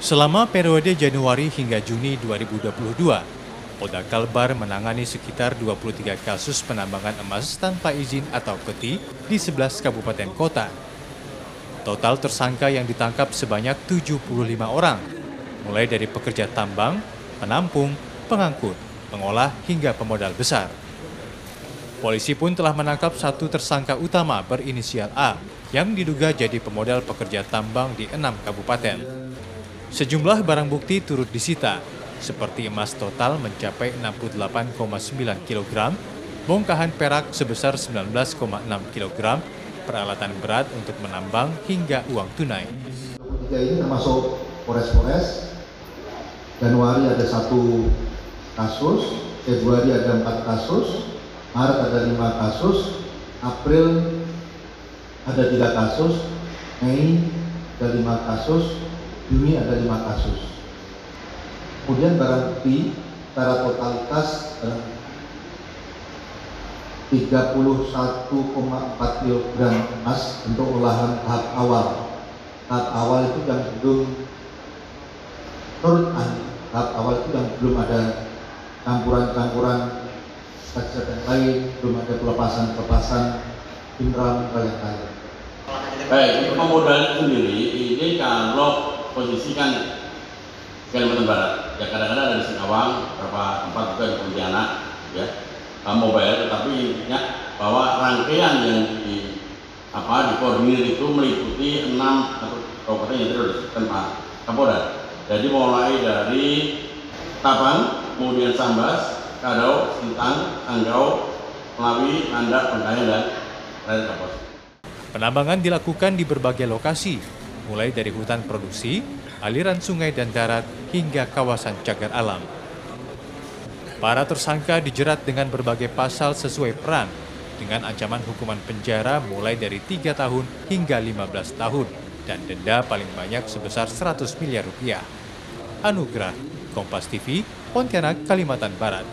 Selama periode Januari hingga Juni 2022, Polda Kalbar menangani sekitar 23 kasus penambangan emas tanpa izin atau peti di 11 kabupaten kota. Total tersangka yang ditangkap sebanyak 75 orang, mulai dari pekerja tambang, penampung, pengangkut, pengolah hingga pemodal besar. Polisi pun telah menangkap satu tersangka utama berinisial A yang diduga jadi pemodal pekerja tambang di enam kabupaten. Sejumlah barang bukti turut disita, seperti emas total mencapai 68,9 kg, bongkahan perak sebesar 19,6 kg, peralatan berat untuk menambang hingga uang tunai. Tiga ini termasuk Polres-Polres. Januari ada satu kasus, Februari ada empat kasus, Maret ada lima kasus, April ada tiga kasus, Mei ada lima kasus, Juni ada lima kasus. Kemudian barang bukti secara totalitas eh, 31,4 kg emas untuk olahan tahap awal. Tahap awal itu yang belum menurut ahli, tahap awal itu yang belum ada campuran-campuran zat yang lain, belum ada pelepasan-pelepasan mineral-mineral yang lain. Baik, untuk pemodal sendiri ini kalau posisi kan Kalimantan Barat, ya kadang-kadang ada di Singkawang, beberapa tempat juga di Pontianak, ya mobile, tetapi intinya bahwa rangkaian yang di apa dikoordinir itu meliputi enam kabupaten yang disebutkan Pak Kapolda. Jadi mulai dari Tabang, kemudian Sambas, Kadau, Sintang, Sanggau, Melawi, Anda, Pengkayang, dan Raden Kapos. Penambangan dilakukan di berbagai lokasi, mulai dari hutan produksi, aliran sungai dan darat, hingga kawasan cagar alam. Para tersangka dijerat dengan berbagai pasal sesuai peran, dengan ancaman hukuman penjara mulai dari 3 tahun hingga 15 tahun, dan denda paling banyak sebesar 100 miliar rupiah. Anugerah, Kompas TV, Pontianak, Kalimantan Barat.